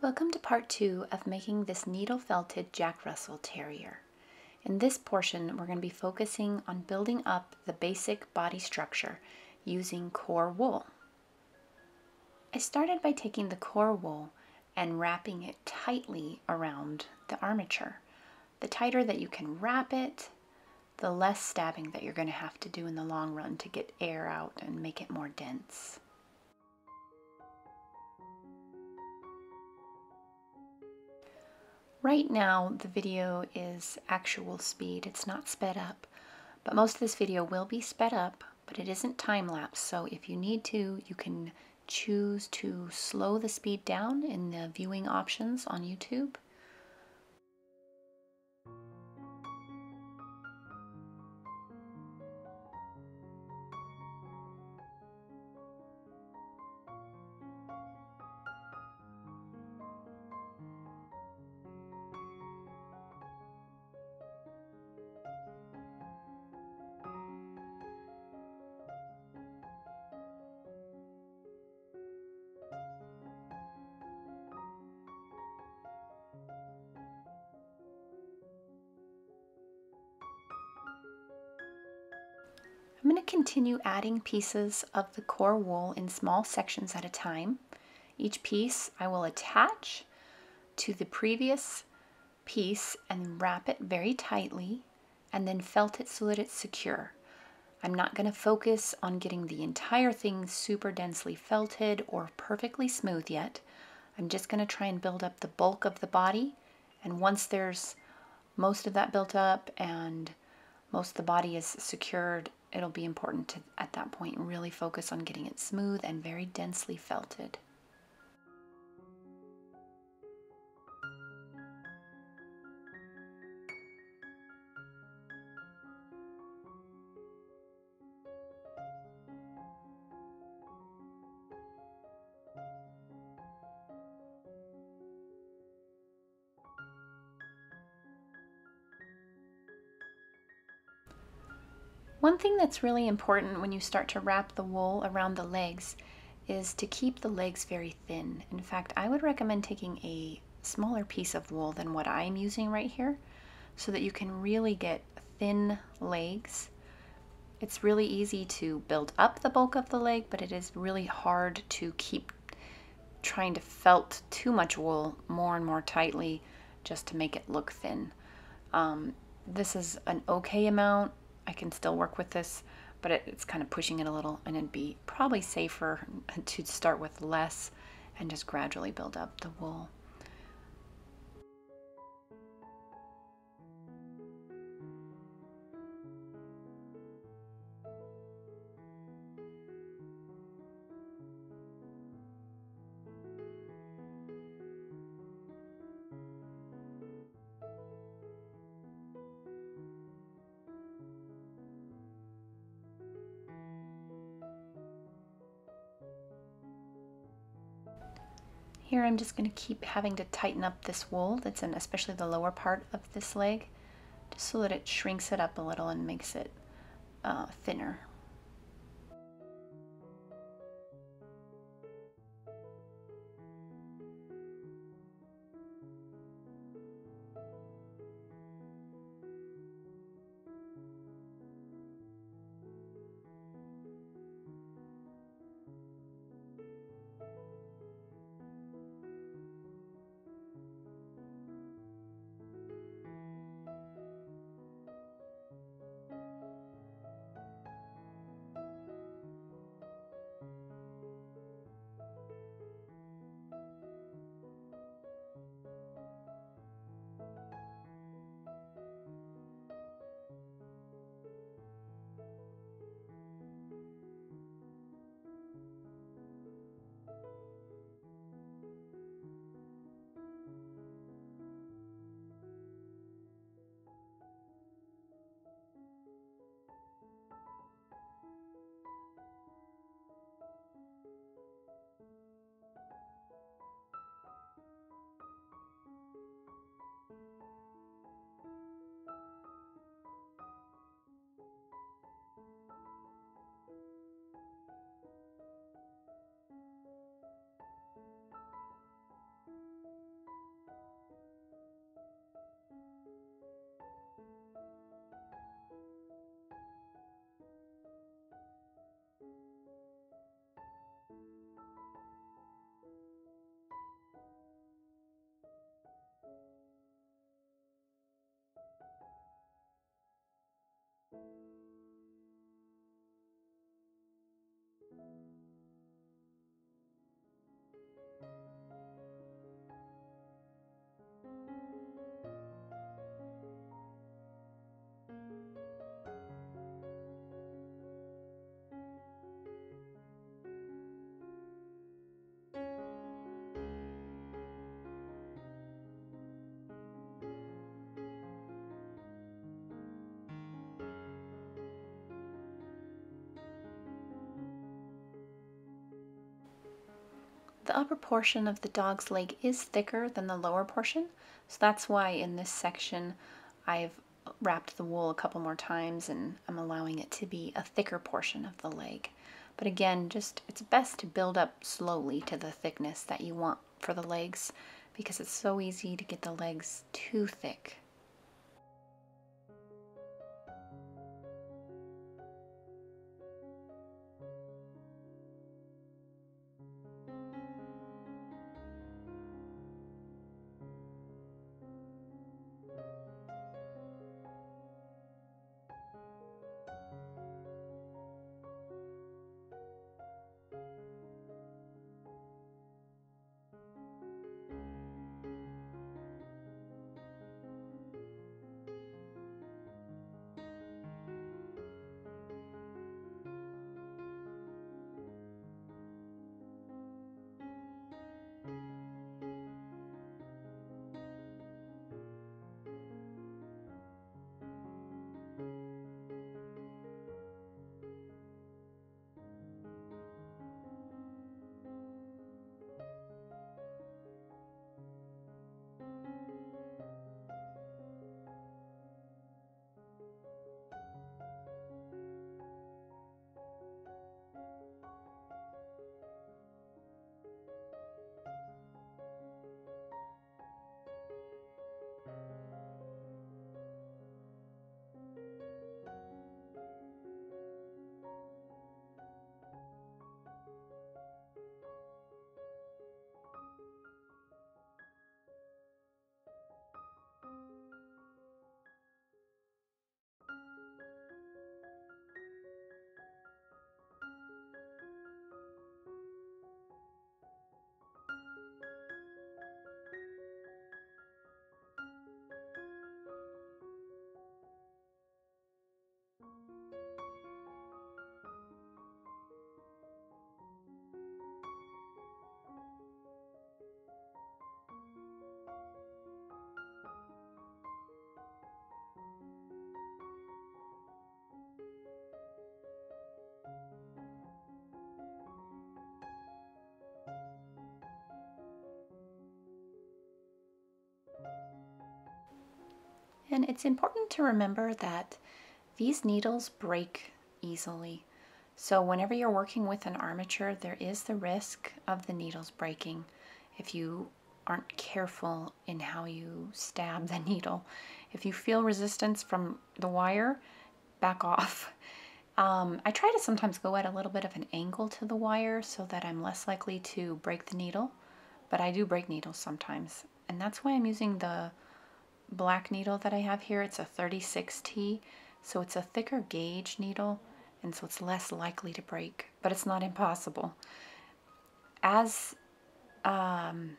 Welcome to part two of making this needle felted Jack Russell Terrier. In this portion, we're going to be focusing on building up the basic body structure using core wool. I started by taking the core wool and wrapping it tightly around the armature. The tighter that you can wrap it, the less stabbing that you're going to have to do in the long run to get air out and make it more dense. Right now, the video is actual speed. It's not sped up, but most of this video will be sped up, but it isn't time lapse. So if you need to, you can choose to slow the speed down in the viewing options on YouTube continue adding pieces of the core wool in small sections at a time. Each piece I will attach to the previous piece and wrap it very tightly and then felt it so that it's secure. I'm not going to focus on getting the entire thing super densely felted or perfectly smooth yet. I'm just going to try and build up the bulk of the body and once there's most of that built up and most of the body is secured it'll be important to, at that point, really focus on getting it smooth and very densely felted. One thing that's really important when you start to wrap the wool around the legs is to keep the legs very thin. In fact, I would recommend taking a smaller piece of wool than what I'm using right here so that you can really get thin legs. It's really easy to build up the bulk of the leg, but it is really hard to keep trying to felt too much wool more and more tightly just to make it look thin. Um, this is an okay amount. I can still work with this, but it, it's kind of pushing it a little and it'd be probably safer to start with less and just gradually build up the wool. I'm just going to keep having to tighten up this wool that's in especially the lower part of this leg just so that it shrinks it up a little and makes it uh, thinner. you The upper portion of the dog's leg is thicker than the lower portion, so that's why in this section I've wrapped the wool a couple more times and I'm allowing it to be a thicker portion of the leg. But again, just it's best to build up slowly to the thickness that you want for the legs because it's so easy to get the legs too thick. And it's important to remember that these needles break easily. So whenever you're working with an armature, there is the risk of the needles breaking if you aren't careful in how you stab the needle. If you feel resistance from the wire, back off. Um, I try to sometimes go at a little bit of an angle to the wire so that I'm less likely to break the needle, but I do break needles sometimes. And that's why I'm using the black needle that I have here. It's a 36T, so it's a thicker gauge needle, and so it's less likely to break, but it's not impossible. As um,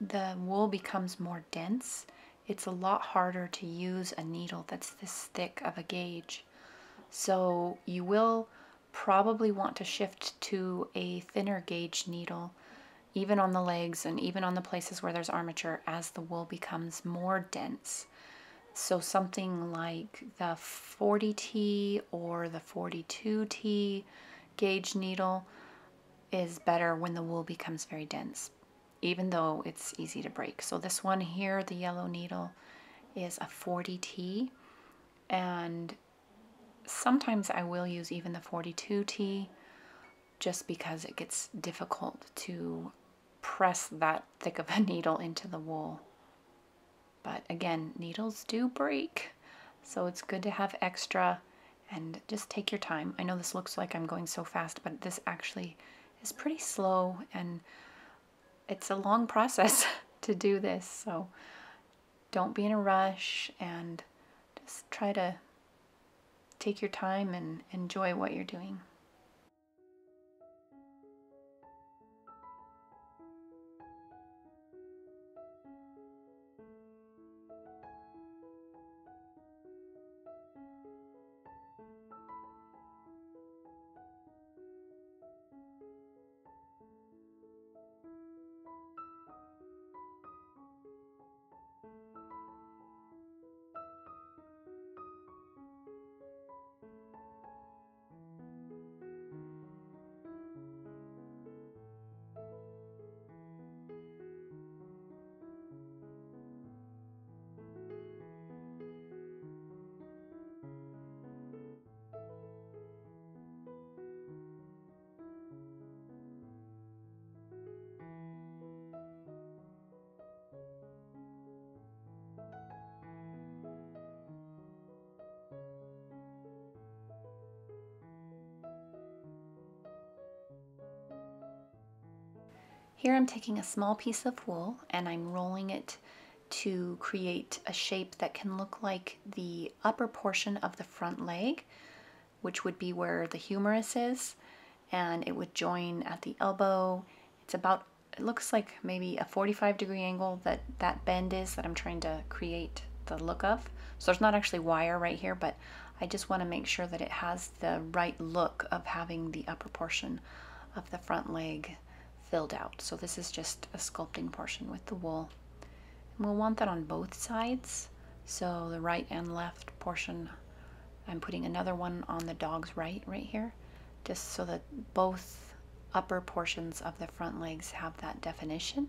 the wool becomes more dense, it's a lot harder to use a needle that's this thick of a gauge. So you will probably want to shift to a thinner gauge needle even on the legs and even on the places where there's armature as the wool becomes more dense. So something like the 40T or the 42T gauge needle is better when the wool becomes very dense, even though it's easy to break. So this one here, the yellow needle, is a 40T and sometimes I will use even the 42T just because it gets difficult to press that thick of a needle into the wool. But again, needles do break, so it's good to have extra and just take your time. I know this looks like I'm going so fast, but this actually is pretty slow and it's a long process to do this, so don't be in a rush and just try to take your time and enjoy what you're doing. Here I'm taking a small piece of wool and I'm rolling it to create a shape that can look like the upper portion of the front leg, which would be where the humerus is, and it would join at the elbow. It's about, it looks like maybe a 45 degree angle that that bend is that I'm trying to create the look of. So there's not actually wire right here, but I just want to make sure that it has the right look of having the upper portion of the front leg filled out. So this is just a sculpting portion with the wool. And we'll want that on both sides. So the right and left portion, I'm putting another one on the dog's right, right here, just so that both upper portions of the front legs have that definition.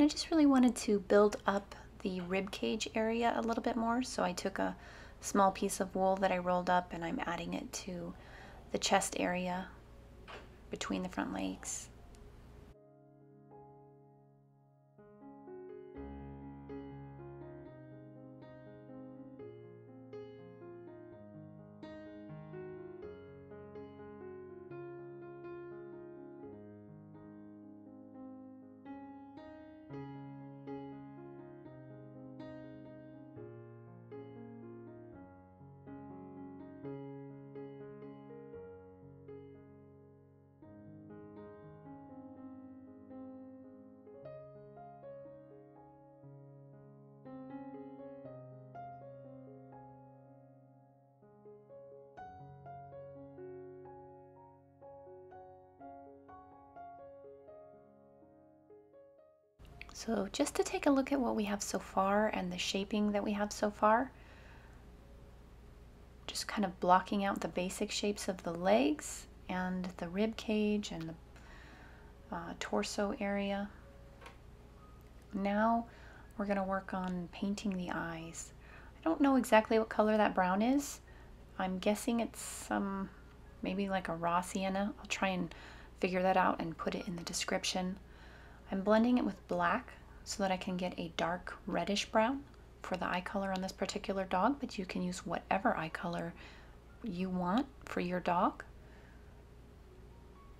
And I just really wanted to build up the rib cage area a little bit more. So I took a small piece of wool that I rolled up and I'm adding it to the chest area between the front legs. So just to take a look at what we have so far and the shaping that we have so far, just kind of blocking out the basic shapes of the legs and the rib cage and the uh, torso area. Now we're going to work on painting the eyes. I don't know exactly what color that brown is. I'm guessing it's some, maybe like a raw sienna. I'll try and figure that out and put it in the description. I'm blending it with black so that I can get a dark reddish brown for the eye color on this particular dog, but you can use whatever eye color you want for your dog.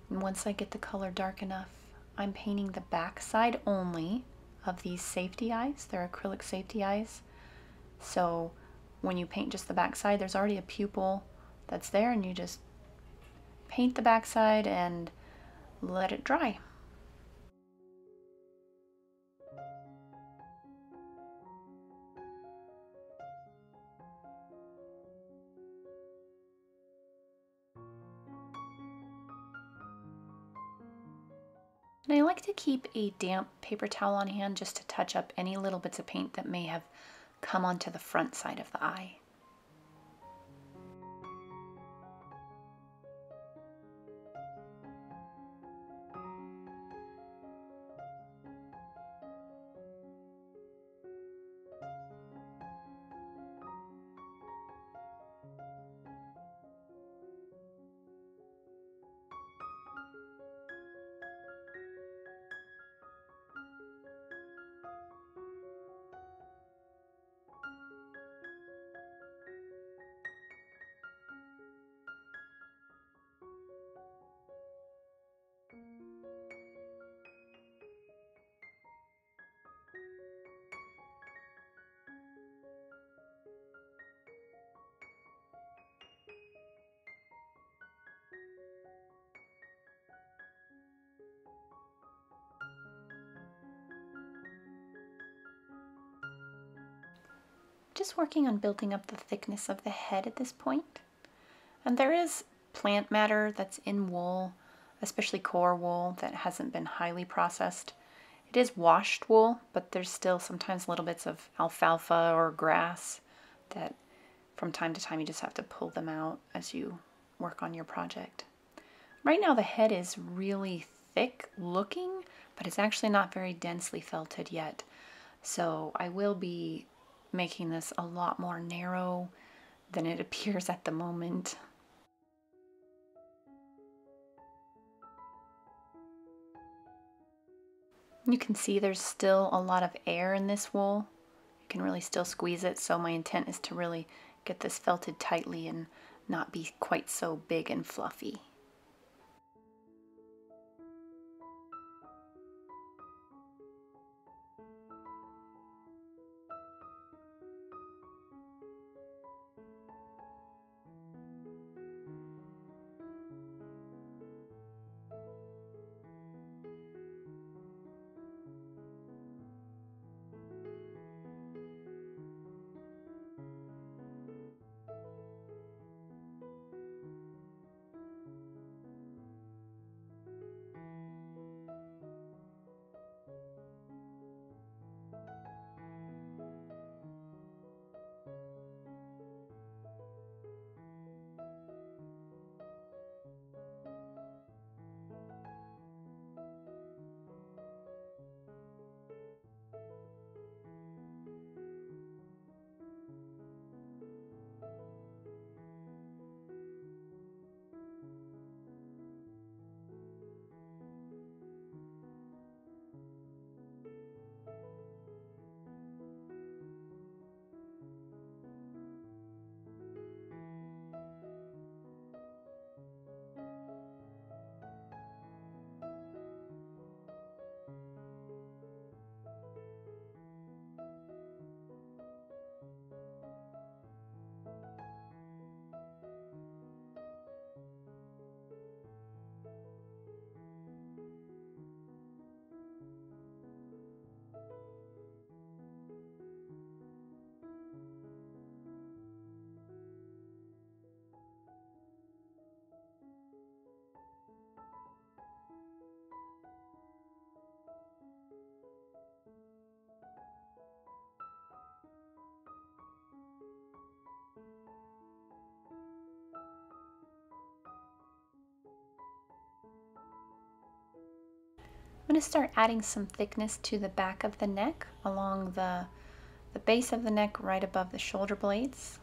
And once I get the color dark enough, I'm painting the back side only of these safety eyes. They're acrylic safety eyes. So when you paint just the back side, there's already a pupil that's there and you just paint the back side and let it dry. Keep a damp paper towel on hand just to touch up any little bits of paint that may have come onto the front side of the eye. Just working on building up the thickness of the head at this point. And there is plant matter that's in wool, especially core wool that hasn't been highly processed. It is washed wool, but there's still sometimes little bits of alfalfa or grass that from time to time you just have to pull them out as you work on your project. Right now the head is really thick looking, but it's actually not very densely felted yet. So I will be making this a lot more narrow than it appears at the moment. You can see there's still a lot of air in this wool. You can really still squeeze it, so my intent is to really get this felted tightly and not be quite so big and fluffy. I'm going to start adding some thickness to the back of the neck along the, the base of the neck right above the shoulder blades.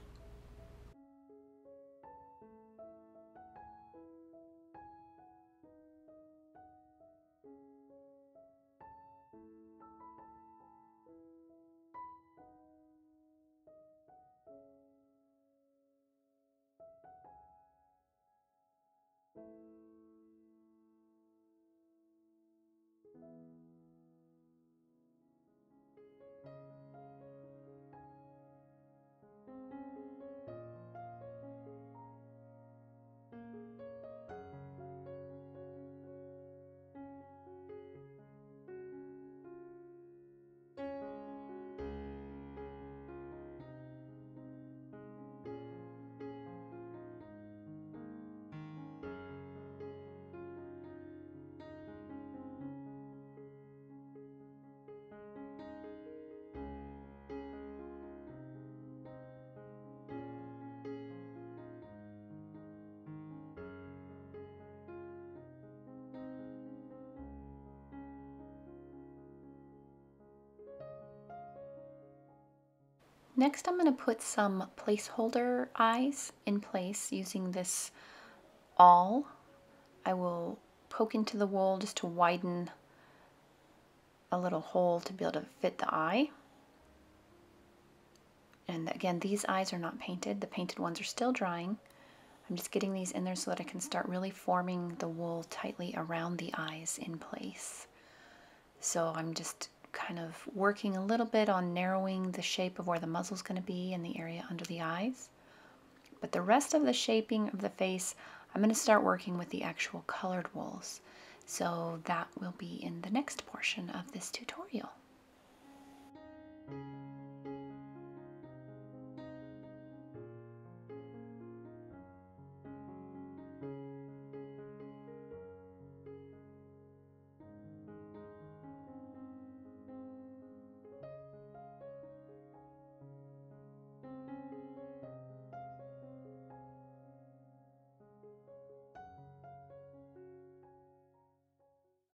Next, I'm going to put some placeholder eyes in place using this awl. I will poke into the wool just to widen a little hole to be able to fit the eye. And again, these eyes are not painted. The painted ones are still drying. I'm just getting these in there so that I can start really forming the wool tightly around the eyes in place. So I'm just kind of working a little bit on narrowing the shape of where the muzzle is going to be and the area under the eyes. But the rest of the shaping of the face, I'm going to start working with the actual colored wools. So that will be in the next portion of this tutorial.